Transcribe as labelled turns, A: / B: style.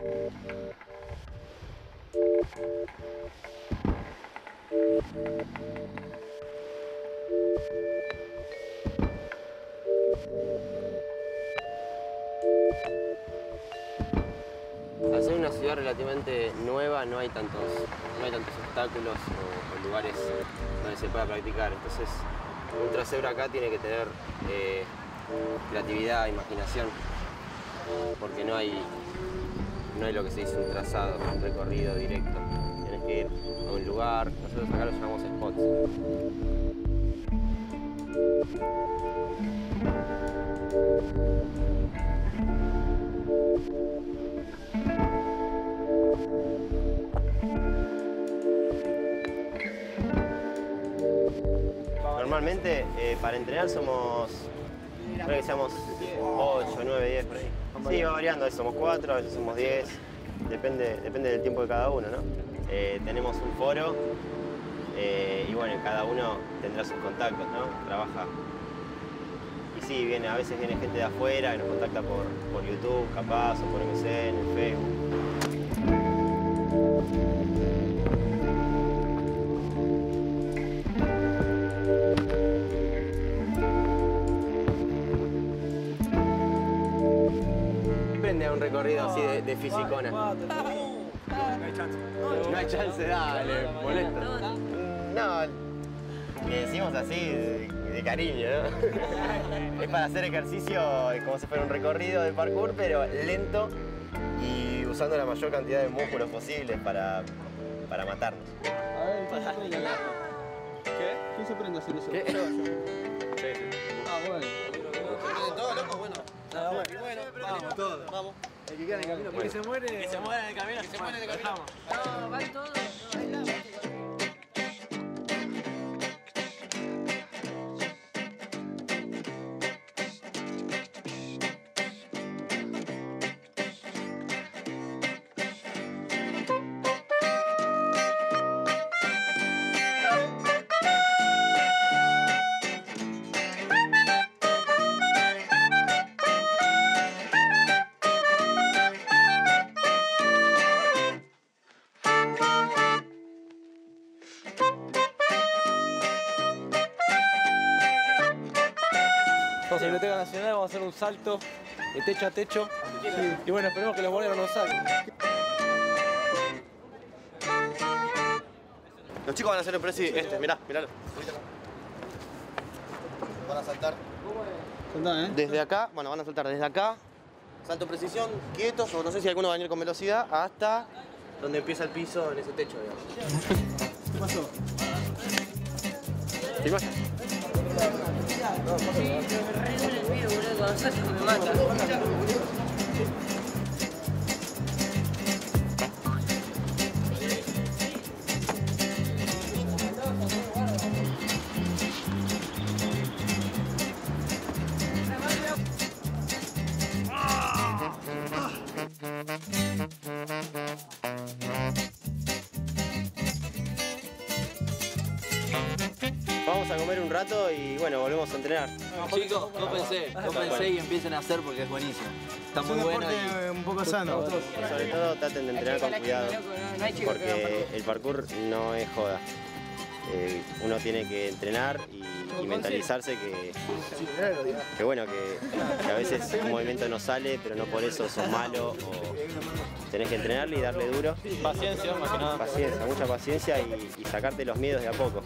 A: Al ser una ciudad relativamente nueva no hay tantos, no hay tantos obstáculos o, lugares donde se pueda practicar. Entonces un trasero acá tiene que tener eh, creatividad, imaginación, porque no hay, no hay lo que se dice un trazado, un recorrido directo. Tienes que ir a un lugar, nosotros acá lo llamamos spots. Normalmente eh, para entrenar somos, creo que seamos 8, 9, 10 por ahí. Sí, va variando, a veces somos 4, a veces somos 10, depende, depende del tiempo de cada uno, ¿no? Eh, tenemos un foro eh, y bueno, cada uno tendrá sus contactos, ¿no? Trabaja. Y sí, viene, a veces viene gente de afuera que nos contacta por, por YouTube, capaz, o por MSN, en Facebook. Depende de un recorrido así de, de fisicona. No hay chance, dale, molesto. No, le decimos así de, de cariño, ¿no? es para hacer ejercicio es como si fuera un recorrido de parkour, pero lento y usando la mayor cantidad de músculos posibles para, para matarnos.
B: ¿Qué? ¿Quién se prende a hacer eso? Ah, bueno.
C: Todo loco, bueno.
B: Bueno, vamos todos. Vamos. El que queda en el camino, porque se muere. Que se muere en el camino, que se muere en el camino.
D: No, van todos.
B: Entonces, Biblioteca Nacional vamos a hacer un salto de techo a techo. Y bueno, esperemos que los guardias no nos saquen.
C: Los chicos van a hacer el presi este, mirá, miralo. Van a saltar
B: ¿eh?
C: desde acá, bueno, van a saltar desde acá, salto precisión, quietos, o no sé si alguno va a venir con velocidad, hasta donde empieza el piso en ese techo, digamos.
B: ¿Qué pasó?
C: ¿Filmás?
D: Yo me les pido, boludo, cuando salgo me mata.
A: Vamos a comer un rato y bueno, volvemos a entrenar.
E: Chicos, no pensé, no pensé y empiecen a hacer porque es buenísimo. Está muy bueno y
B: un poco sano.
A: Sobre todo traten de entrenar con cuidado, porque el parkour no es joda. Eh, uno tiene que entrenar y, y mentalizarse que, que bueno, que, que a veces un movimiento no sale, pero no por eso sos malo o tenés que entrenarle y darle duro.
E: paciencia, más que nada.
A: Paciencia, mucha paciencia y, y sacarte los miedos de a poco.